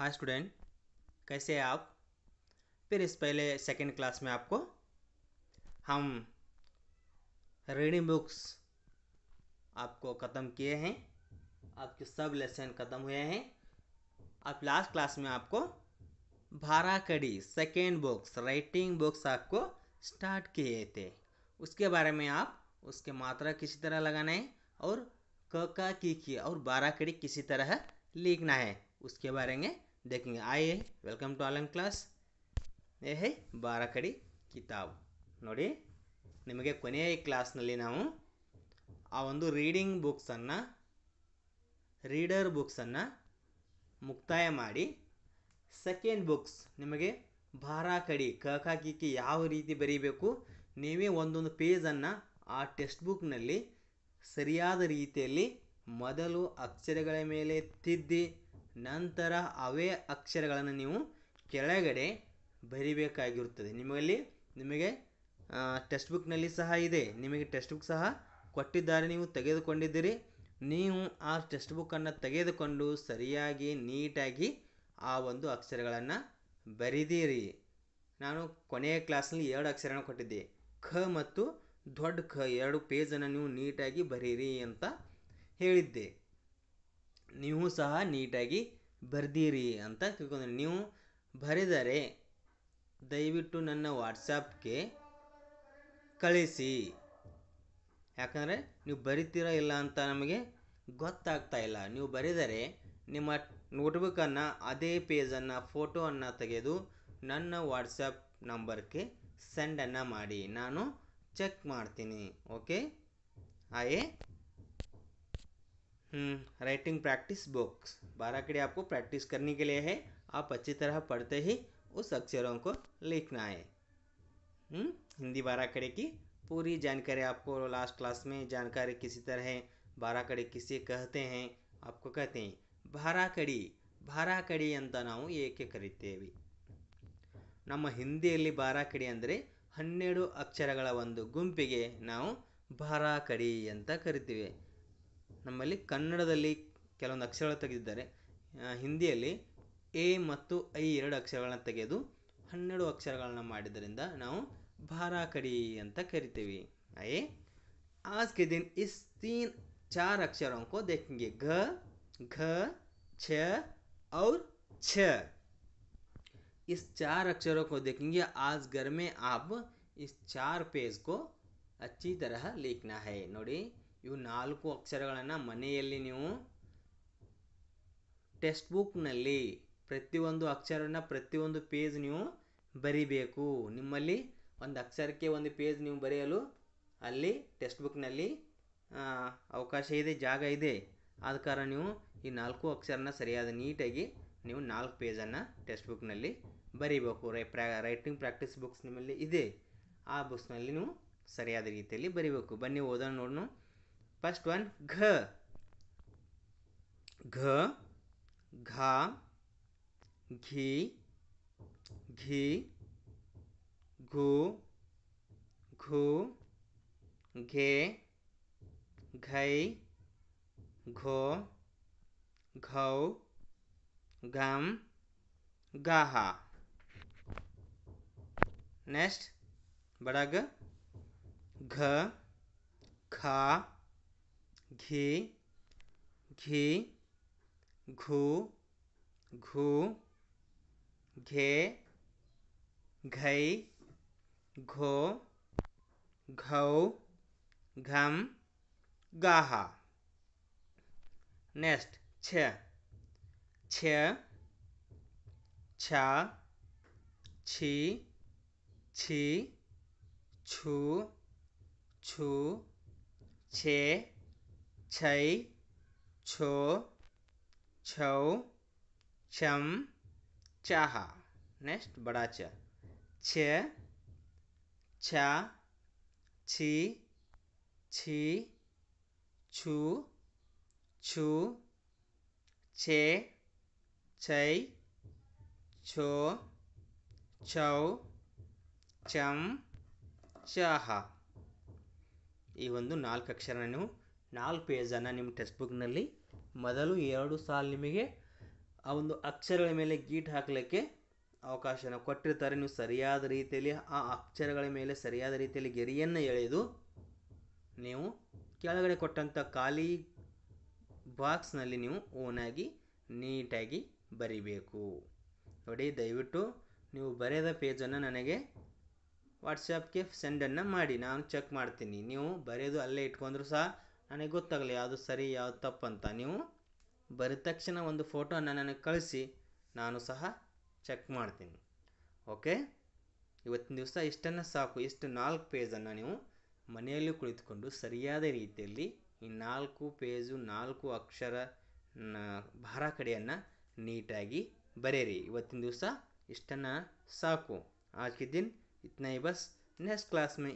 Hi student, कैसे हैं आप? फिर इस पहले सेकंड क्लास में आपको हम रीडिंग बुक्स आपको ख़त्म किए हैं। आपके सब लेसन ख़त्म हुए हैं। अब लास्ट क्लास में आपको भारा कड़ी सेकेंड बुक्स राइटिंग बुक्स आपको स्टार्ट किए थे। उसके बारे में आप उसके मात्रा किसी तरह लगाना है और क, का, की की और बारह कड़ी किसी तरह लिखना है। उसके बारे में देखेंगे आइए ವೆಲ್ಕಮ್ ಟು ಆನ್ಲೈನ್ ಕ್ಲಾಸ್ ಏ ಹೇ ಬಾರ ಕಡಿ ಕಿತಾಬ್ ನೋಡಿ ನಿಮಗೆ ಕೊನೆಯ ಕ್ಲಾಸ್ನಲ್ಲಿ ನಾವು ಆ ಒಂದು ರೀಡಿಂಗ್ ಬುಕ್ಸನ್ನು ರೀಡರ್ ಬುಕ್ಸನ್ನು ಮುಕ್ತಾಯ ಮಾಡಿ ಸೆಕೆಂಡ್ ಬುಕ್ಸ್ ನಿಮಗೆ ಭಾರ ಕಡಿ ಕ ಕ ಕಿ ಕಿ ಯಾವ ರೀತಿ ಬರೀಬೇಕು ನೀವೇ ಒಂದೊಂದು ಪೇಜನ್ನು ಆ ಟೆಕ್ಸ್ಟ್ ಬುಕ್ನಲ್ಲಿ ಸರಿಯಾದ ರೀತಿಯಲ್ಲಿ ಮೊದಲು ಅಕ್ಷರಗಳ ಮೇಲೆ ತಿದ್ದಿ ನಂತರ ಅವೇ ಅಕ್ಷರಗಳನ್ನು ನೀವು ಕೆಳಗಡೆ ಬರಿಬೇಕಾಗಿರುತ್ತದೆ. ನಿಮ್ಮಲ್ಲಿ ನಿಮಗೆ ಟೆಕ್ಸ್ಟ್ ಬುಕ್ನಲ್ಲಿ ಸಹ ಇದೆ. ನಿಮಗೆ ಟೆಕ್ಸ್ಟ್ ಬುಕ್ ಸಹ ಕೊಟ್ಟಿದ್ದಾರೆ ನೀವು ತೆಗೆದುಕೊಂಡಿದ್ದೀರಿ. ನೀವು ಆ ಟೆಕ್ಸ್ಟ್ ಬುಕ್ಕನ್ನು ತೆಗೆದುಕೊಂಡು ಸರಿಯಾಗಿ, ನೀಟಾಗಿ ಆ ಒಂದು ಅಕ್ಷರಗಳನ್ನು ಬರಿದೀರಿ. ನಾನು ಕೊನೆಯ ಕ್ಲಾಸ್ನಲ್ಲಿ ಎರಡು ಅಕ್ಷರನ ಕೊಟ್ಟಿದ್ದೆ. ಖ ಮತ್ತು ದೊಡ್ಡ ಖ, ಎರಡು ಪೇಜನ್ನು ನೀವು ನೀಟಾಗಿ ಬರೀರಿ ಅಂತ ಹೇಳಿದ್ದೆ. ನೀವು ಸಹ ನೀಟಾಗಿ ಬರೆದಿರಿ ಅಂತ ತಿಳ್ಕೊಂಡ್ರೆ ನೀವು ಬರೆದರೆ ದಯವಿಟ್ಟು ನನ್ನ ವಾಟ್ಸಾಪ್ಗೆ ಕಳಿಸಿ. ಯಾಕಂದರೆ ನೀವು ಬರಿತೀರ ಇಲ್ಲ ಅಂತ ನಮಗೆ ಗೊತ್ತಾಗ್ತಾ ಇಲ್ಲ. ನೀವು ಬರೆದರೆ ನಿಮ್ಮ ನೋಟ್ಬುಕ್ಕನ್ನು, ಅದೇ ಪೇಜನ್ನು, ಫೋಟೋವನ್ನು ತೆಗೆದು ನನ್ನ ವಾಟ್ಸಪ್ ನಂಬರ್ಗೆ ಸೆಂಡನ್ನು ಮಾಡಿ. ನಾನು ಚೆಕ್ ಮಾಡ್ತೀನಿ. ಓಕೆ? ಆಯೇ राइटिंग प्रैक्टिस बुक्स बारह कड़ी आपको प्रैक्टिस करने के लिए है आप अच्छी तरह पढ़ते ही उस अक्षरों को लिखना है हम्म, हिंदी बारह कड़ी की पूरी जानकारी आपको लास्ट क्लास में जानकारी किसी तरह है बारह कड़ी किसे कहते हैं आपको कहते हैं ಭಾರಾ ಕಡಿ ಭಾರಾ ಕಡಿ ಅಂತ ನಾವು ಏಕೆ ಕರಿತೇವೆ ನಮ್ಮ ಹಿಂದಿಯಲ್ಲಿ ಬಾರಾ ಕಡಿ ಅಂದರೆ ಹನ್ನೆರಡು ಅಕ್ಷರಗಳ ಒಂದು ಗುಂಪಿಗೆ ನಾವು ಭಾರಾ ಕಡಿ ಅಂತ ಕರಿತೀವಿ ನಮ್ಮಲ್ಲಿ ಕನ್ನಡದಲ್ಲಿ ಕೆಲವೊಂದು ಅಕ್ಷರಗಳು ತೆಗೆದಿದ್ದಾರೆ ಆ, ಹಿಂದಿಯಲ್ಲಿ ಎ ಮತ್ತು ಐ ಎರಡು ಅಕ್ಷರಗಳನ್ನ ತೆಗೆದು ಹನ್ನೆರಡು ಅಕ್ಷರಗಳನ್ನ ಮಾಡಿದ್ದರಿಂದ ನಾವು ಭಾರಾ ಕಡಿ ಅಂತ ಕರಿತೀವಿ आइए आज के दिन इस तीन चार अक्षरों को देखेंगे घ घ छ और छ इस चार अक्षरों को देखेंगे आज घर में आप इस चार पेज को अच्छी तरह लिखना है ನೋಡಿ ಇವು ನಾಲ್ಕು ಅಕ್ಷರಗಳನ್ನು ಮನೆಯಲ್ಲಿ ನೀವು ಟೆಕ್ಸ್ಟ್ ಬುಕ್ನಲ್ಲಿ ಪ್ರತಿಯೊಂದು ಅಕ್ಷರನ ಪ್ರತಿಯೊಂದು ಪೇಜ್ ನೀವು ಬರಿಬೇಕು. ನಿಮ್ಮಲ್ಲಿ ಒಂದು ಅಕ್ಷರಕ್ಕೆ ಒಂದು ಪೇಜ್ ನೀವು ಬರೆಯಲು ಅಲ್ಲಿ ಟೆಕ್ಸ್ಟ್ ಬುಕ್ನಲ್ಲಿ ಅವಕಾಶ ಇದೆ, ಜಾಗ ಇದೆ. ಆದ ಕಾರಣ ನೀವು ಈ ನಾಲ್ಕು ಅಕ್ಷರನ ಸರಿಯಾದ ನೀಟಾಗಿ ನೀವು ನಾಲ್ಕು ಪೇಜನ್ನು ಟೆಕ್ಸ್ಟ್ ಬುಕ್ನಲ್ಲಿ ಬರೀಬೇಕು. ರೈ, ಪ್ರಾ, ರೈಟಿಂಗ್ ಪ್ರಾಕ್ಟೀಸ್ ಬುಕ್ಸ್ ನಿಮ್ಮಲ್ಲಿ ಇದೆ. ಆ ಬುಕ್ಸ್ನಲ್ಲಿ ನೀವು ಸರಿಯಾದ ರೀತಿಯಲ್ಲಿ ಬರೀಬೇಕು. ಬನ್ನಿ ಓದೋಣ ನೋಡೋಣ. फ़र्स्ट वन घ। Gh, घी घी घो घो घे घई घो घौ गम गाहा। नेक्स्ट बड़ा घ खा घी घी, घू घू, घे घई घो, घौ, घम, गाहा। नेक्स्ट छ। छ, छा, छी छी, छू छू, छे। చై ఛో ఛౌ ఛం చః నెక్స్ట్ బడా చ ఛ ఛ ఛీ ఛీ ఛూ ఛూ ఛే చై ఛో ఛౌ ಚಂ ಚಹ ಈ ಒಂದು ನಾಲ್ಕು ಅಕ್ಷರವನ್ನು ನಾಲ್ಕು ಪೇಜನ್ನು ನಿಮ್ಮ ಟೆಕ್ಸ್ಟ್ ಬುಕ್ನಲ್ಲಿ ಮೊದಲು ಎರಡು ಸಾಲು ನಿಮಗೆ ಆ ಒಂದು ಅಕ್ಷರಗಳ ಮೇಲೆ ಗೀಟ್ ಹಾಕಲಿಕ್ಕೆ ಅವಕಾಶನ ಕೊಟ್ಟಿರ್ತಾರೆ. ನೀವು ಸರಿಯಾದ ರೀತಿಯಲ್ಲಿ ಆ ಅಕ್ಷರಗಳ ಮೇಲೆ ಸರಿಯಾದ ರೀತಿಯಲ್ಲಿ ಗೆರಿಯನ್ನು ಎಳೆದು ನೀವು ಕೆಳಗಡೆ ಕೊಟ್ಟಂಥ ಖಾಲಿ ಬಾಕ್ಸ್ನಲ್ಲಿ ನೀವು ಓನಾಗಿ ನೀಟಾಗಿ ಬರಿಬೇಕು. ನೋಡಿ, ದಯವಿಟ್ಟು ನೀವು ಬರೆದ ಪೇಜನ್ನು ನನಗೆ ವಾಟ್ಸಪ್ಗೆ ಸೆಂಡನ್ನು ಮಾಡಿ. ನಾನು ಚೆಕ್ ಮಾಡ್ತೀನಿ. ನೀವು ಬರೆಯೋದು ಅಲ್ಲೇ ಇಟ್ಕೊಂಡ್ರು ಸಹ ನನಗೆ ಗೊತ್ತಾಗಲ್ಲ ಯಾವುದು ಸರಿ ಯಾವುದು ತಪ್ಪಂತ ನೀವು ಬರೆದ ತಕ್ಷಣ ಒಂದು ಫೋಟೋನ ನನಗೆ ಕಳಿಸಿ ನಾನು ಸಹ ಚೆಕ್ ಮಾಡ್ತೀನಿ ಓಕೆ ಇವತ್ತಿನ ದಿವಸ ಇಷ್ಟನ್ನು ಸಾಕು ಇಷ್ಟು ನಾಲ್ಕು ಪೇಜನ್ನು ನೀವು ಮನೆಯಲ್ಲಿ ಕುಳಿತುಕೊಂಡು ಸರಿಯಾದ ರೀತಿಯಲ್ಲಿ ಈ ನಾಲ್ಕು ಪೇಜು ನಾಲ್ಕು ಅಕ್ಷರ ಭಾರ ಕಡೆಯನ್ನು ನೀಟಾಗಿ ಬರೆಯಿರಿ ಇವತ್ತಿನ ದಿವಸ ಇಷ್ಟನ್ನು ಸಾಕು आज के दिन इतना ही बस नेक्स्ट क्लास में